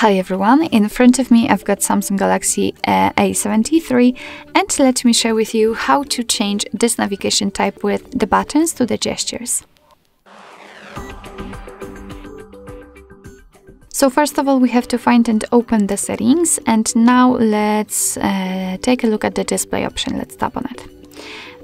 Hi everyone, in front of me I've got Samsung Galaxy uh, A73 and let me share with you how to change this navigation type with the buttons to the gestures. So first of all we have to find and open the settings and now let's uh, take a look at the display option, let's tap on it.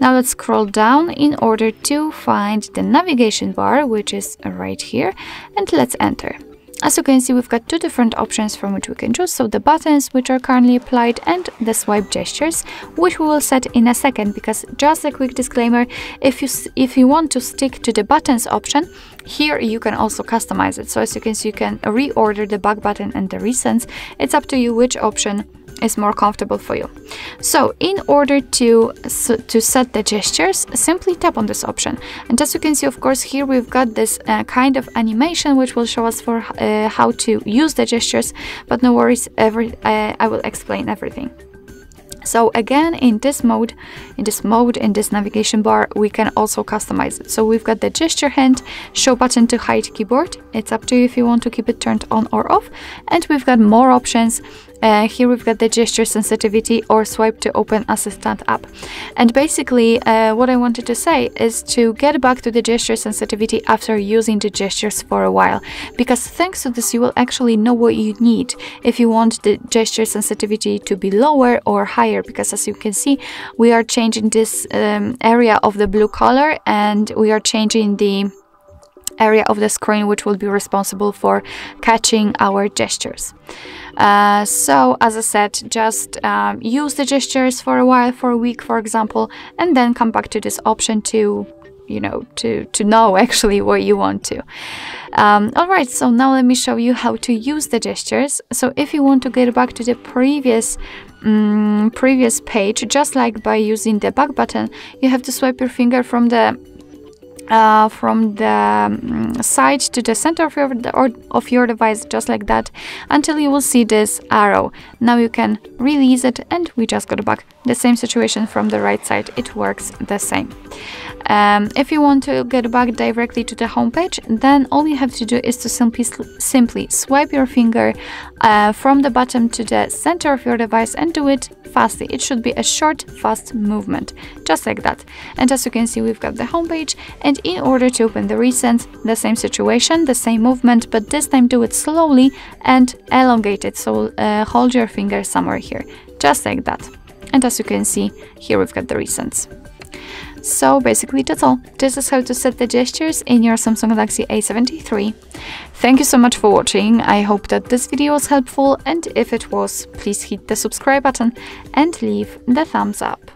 Now let's scroll down in order to find the navigation bar which is right here and let's enter. As you can see, we've got two different options from which we can choose. So the buttons, which are currently applied, and the swipe gestures, which we will set in a second. Because just a quick disclaimer, if you if you want to stick to the buttons option, here you can also customize it. So as you can see, you can reorder the back button and the recents. It's up to you which option is more comfortable for you. So in order to, to set the gestures, simply tap on this option. And as you can see, of course, here we've got this uh, kind of animation which will show us for uh, how to use the gestures, but no worries, every, uh, I will explain everything. So again, in this mode, in this mode, in this navigation bar, we can also customize it. So we've got the gesture hint, show button to hide keyboard. It's up to you if you want to keep it turned on or off. And we've got more options uh, here we've got the gesture sensitivity or swipe to open assistant app. And basically uh, what I wanted to say is to get back to the gesture sensitivity after using the gestures for a while. Because thanks to this you will actually know what you need if you want the gesture sensitivity to be lower or higher. Because as you can see we are changing this um, area of the blue color and we are changing the area of the screen which will be responsible for catching our gestures. Uh, so as I said, just um, use the gestures for a while, for a week, for example, and then come back to this option to you know to to know actually what you want to. Um, all right so now let me show you how to use the gestures. So if you want to get back to the previous um, previous page just like by using the back button you have to swipe your finger from the uh, from the um, side to the center of your, of your device just like that until you will see this arrow. Now you can release it and we just got back. The same situation from the right side, it works the same. Um, if you want to get back directly to the homepage, then all you have to do is to simply, simply swipe your finger uh, from the bottom to the center of your device and do it fastly. It should be a short, fast movement, just like that. And as you can see, we've got the homepage. And in order to open the recent, the same situation, the same movement, but this time do it slowly and elongate it. So uh, hold your finger somewhere here, just like that. And as you can see, here we've got the recents. So basically that's all. This is how to set the gestures in your Samsung Galaxy A73. Thank you so much for watching. I hope that this video was helpful and if it was, please hit the subscribe button and leave the thumbs up.